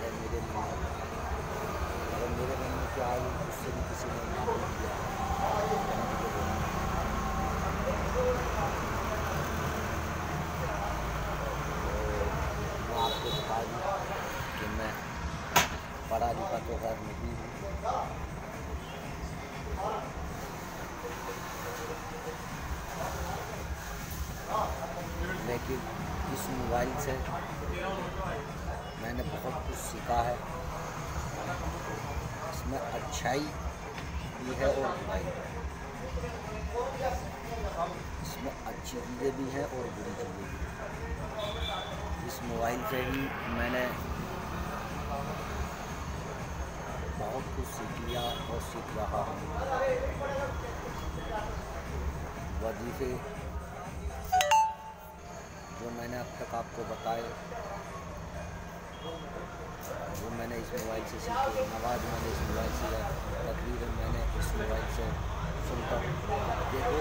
ہے میرے من میں میرے من میں کیا آئی اس سے بھی کسی نے انکار نہیں کیا آپ کو بتا دوں کہ میں پڑھا لکھا تو خیر نہیں ہوں لیکن اس موبائل سے میں نے بہت کچھ سیکھا ہے۔ اس میں اچھائی بھی ہے اور برائی ہے۔ اس میں اچھی چیزیں بھی ہیں اور بری چیزیں بھی ہیں۔ اس موبائل سے ہی میں نے بہت کچھ سیکھ لیا اور سیکھ رہا ہوں۔ وظیفے جو میں نے اب تک آپ کو بتائے وہ میں نے اس موبائل سے سیکھی نواز میں نے اس موبائل سے تقریباً میں نے اس موبائل سے سنتا ہوں۔ دیکھو،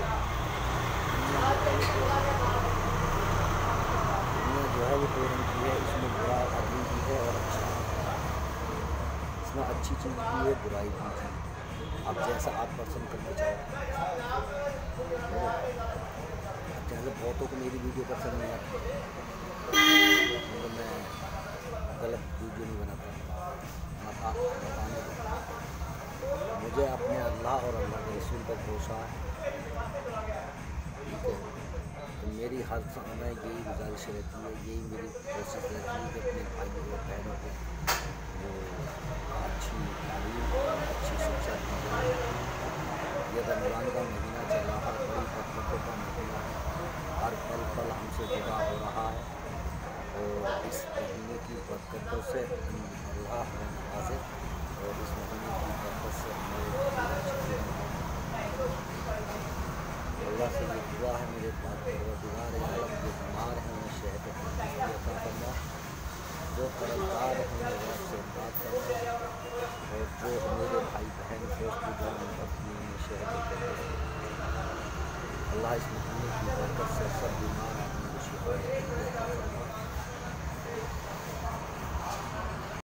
دنیا جو ہے وہ دو رنگ کی ہے، اس میں برا آدمی بھی ہے اور اچھا اس میں اچھی چیز بھی ہے، برائی بھی ہے۔ آپ جیسا آپ پسند کرنا چاہو۔ جیسے بہتوں کو میری ویڈیو پسند نہیں آتی۔ میں مجھے اپنے اللہ اور اللہ کے رسول پر بھروسہ ہے۔ میری ہر سامنا یہی گزارش رہتی ہے، یہی میری کوشش رہتی ہے کہ اپنے بھائیوں اور بہنوں کو جو اچھی تعلیم، اچھی شکشا دی جائے۔ یہ رمضان کا مہینہ چلا ہر بڑی حکمتوں کا مہینہ ہے۔ ہر پل پل ہم سے جدا ہو رہا ہے۔ اور اس مہینے کی برکتوں سے اللہ ہمیں نوازے اور اس مہینے کی طاقت سے اللہ سے یہ دعا ہے میرے پاس پروردگار جو بیمار ہیں انہیں صحت کرنا جو قرضدار ہیں انہیں بات کرنا اور جو میرے بھائی بہن دوست محبت کی انہیں صحت اللہ اس محمد کی برکت سے سب بیمار ہیں۔